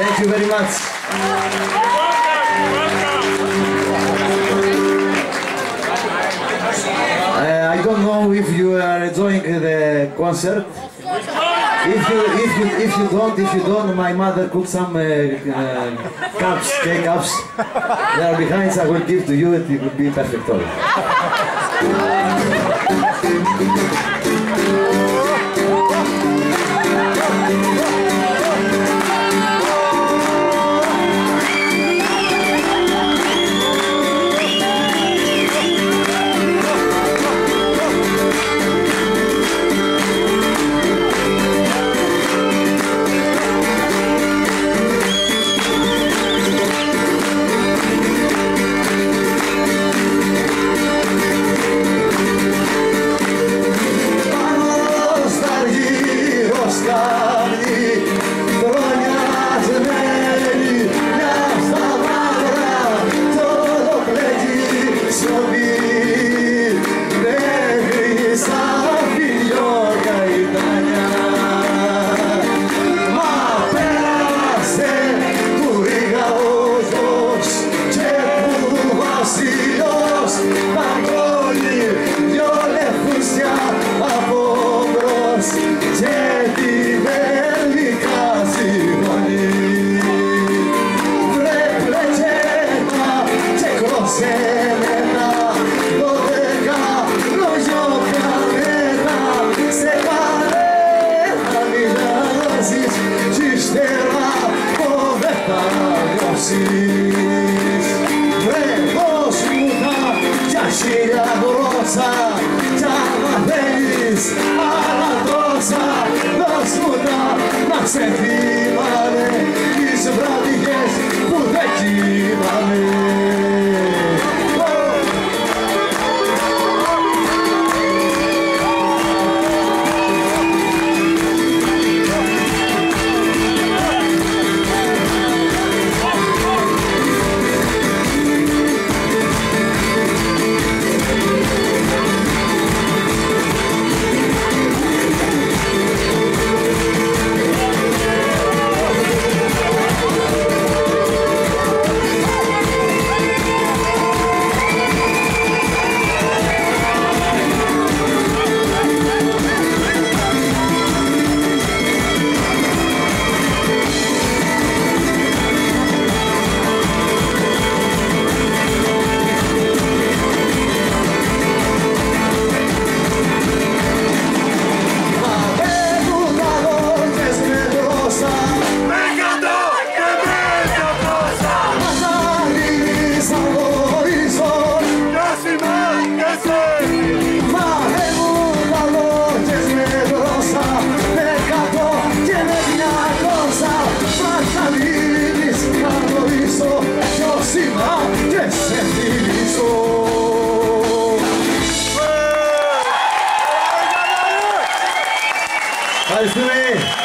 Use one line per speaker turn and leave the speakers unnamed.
Thank you very much. Uh, I don't know if you are enjoying the concert. If you, if you, if you don't, if you don't, my mother cooked some uh, uh, cups, cake cups. They are behind, so I will give to you. It will be perfect. Νιώσεις. Βρε δώσ' μου τα για χίλια γρόσα κι άμα θέλεις άλλα τόσα δώσ' μου τα να ξεθύμανε É isso aí.